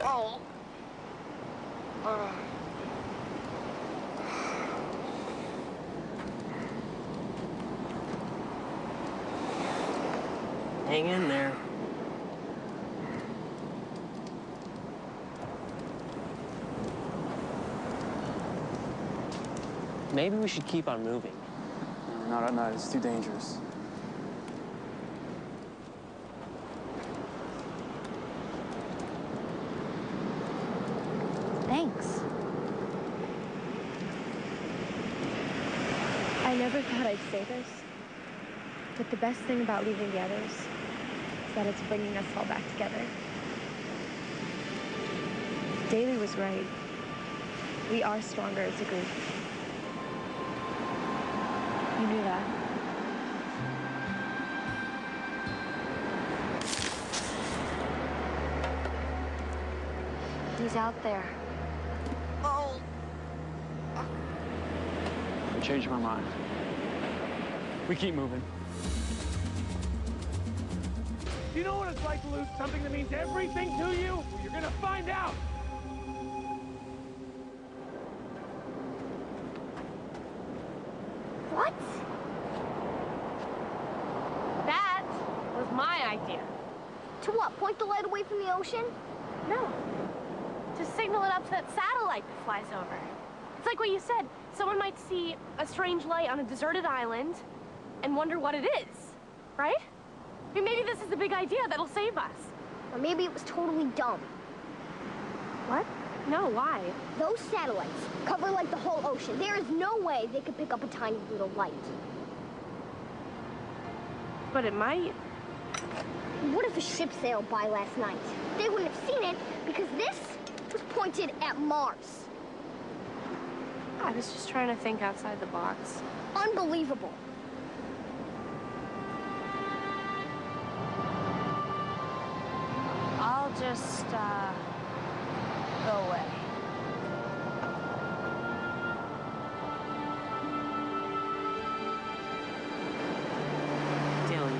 Oh. Hang in there. Maybe we should keep on moving. No, no, night. It's too dangerous. Thanks. I never thought I'd say this, but the best thing about leaving the others is that it's bringing us all back together. Daly was right. We are stronger as a group. You knew that. He's out there. Oh. I changed my mind. We keep moving. Do you know what it's like to lose something that means everything to you? You're gonna find out. What? That was my idea. To what? Point the light away from the ocean? No. To signal it up to that satellite that flies over. It's like what you said. Someone might see a strange light on a deserted island and wonder what it is, right? I mean, maybe this is the big idea that'll save us. Or maybe it was totally dumb. What? No, why? Those satellites cover like the whole ocean. There is no way they could pick up a tiny little light. But it might. What if a ship sailed by last night? They wouldn't have seen it because this was pointed at Mars. I was just trying to think outside the box. Unbelievable. I'll just, uh, go away. Daly,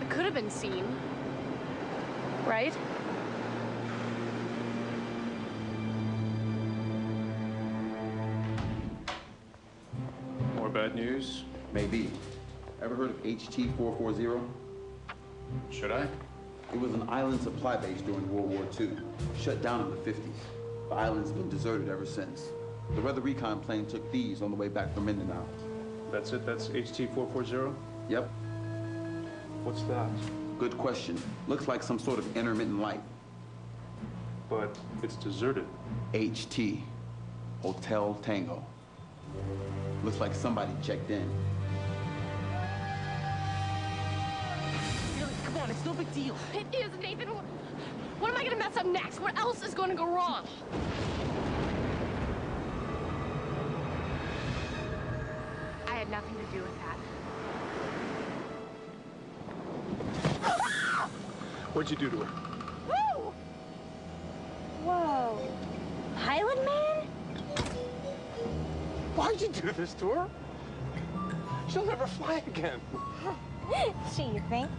It could have been seen. Right? Bad news? Maybe. Ever heard of HT-440? Should I? It was an island supply base during World War II, shut down in the 50s. The island's been deserted ever since. The weather recon plane took these on the way back from Mindanao. That's it? That's HT440? Yep, What's that? good question. Looks like some sort of intermittent light. But it's deserted. HT, Hotel Tango. Looks like somebody checked in. Come on, it's no big deal. It is, Nathan. What, what am I gonna mess up next? What else is gonna go wrong? I had nothing to do with that. What'd you do to her? You do this to her? She'll never fly again. Gee, you think?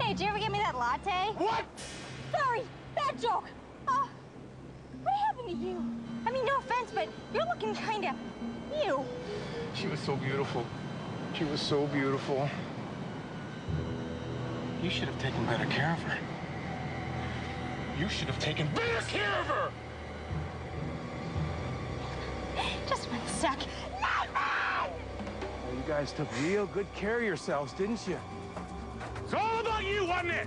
Hey, did you ever get me that latte? What? Sorry, bad joke. Uh, what happened to you? I mean, no offense, but you're looking kinda you. She was so beautiful. She was so beautiful. You should have taken better care of her. You should have taken better care of her! Just one sec. Well, you guys took real good care of yourselves, didn't you? It's all about you, wasn't it?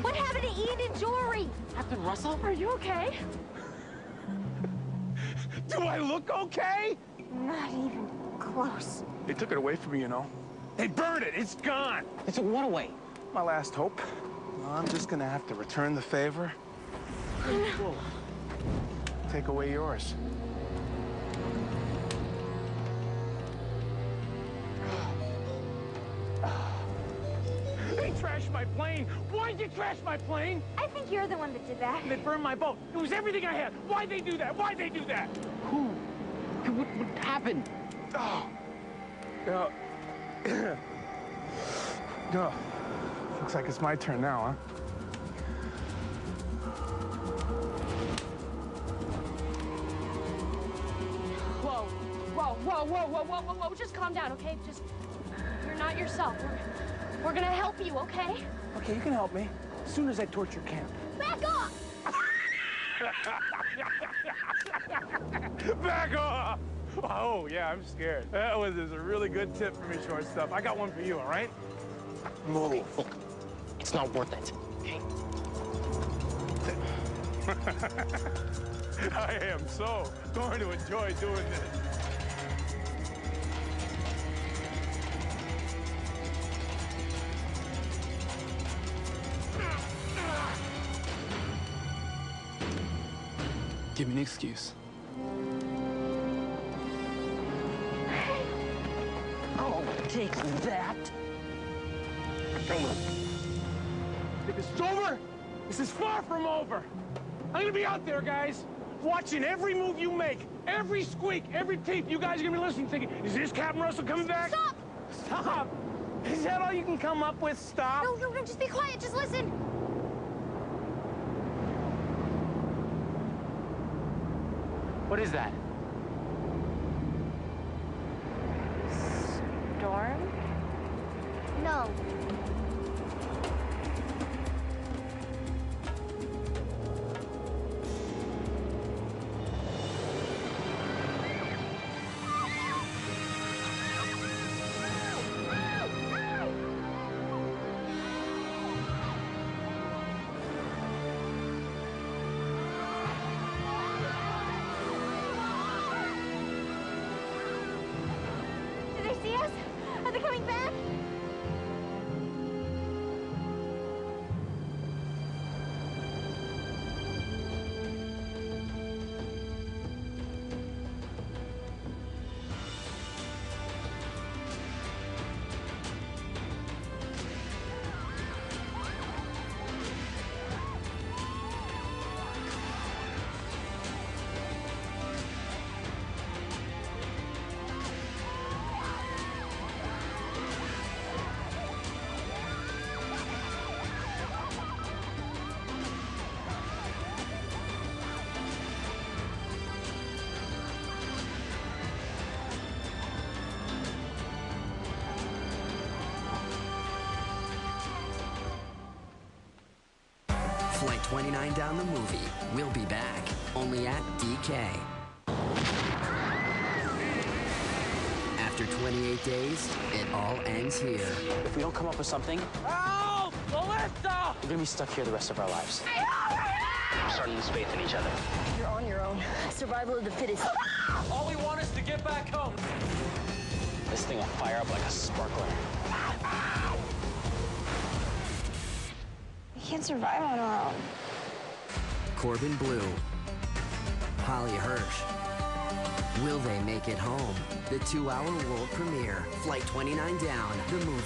What happened to Ian and Jory? Captain Russell? Are you okay? Do I look okay? Not even close. They took it away from me, you know. They burned it. It's gone. They took what away? My last hope. Well, I'm just gonna have to return the favor. Take away yours. my plane? Why'd you trash my plane? I think you're the one that did that. They burned my boat. It was everything I had. Why'd they do that? Why'd they do that? Who? What, what happened? Oh. No. no. Looks like it's my turn now, huh? Whoa, whoa, whoa, whoa, whoa, whoa, whoa. Just calm down, okay? Just not yourself. We're, we're gonna help you, okay? Okay, you can help me. As soon as I torch your camp. Back off! Back off! Oh, yeah, I'm scared. That was is a really good tip for me, short stuff. I got one for you, all right? Move. Look, it's not worth it. Okay? I am so going to enjoy doing this. Give me an excuse. Oh, take that. Think this is over? This is far from over. I'm gonna be out there, guys, watching every move you make, every squeak, every peep. You guys are gonna be listening, thinking, is this Captain Russell coming back? Stop! Stop! Is that all you can come up with? Stop? No, no, no, just be quiet. Just listen. What is that? Storm? No. 29 down the movie. We'll be back. Only at DK. After 28 days, it all ends here. If we don't come up with something, Help! Melissa! we're gonna be stuck here the rest of our lives. We're starting to lose faith in each other. You're on your own. Survival of the fittest. All we want is to get back home. This thing will fire up like a sparkler. Survive on our own. Corbin Bleu. Hallee Hirsh. Will they make it home? The two hour world premiere, Flight 29 Down, the movie.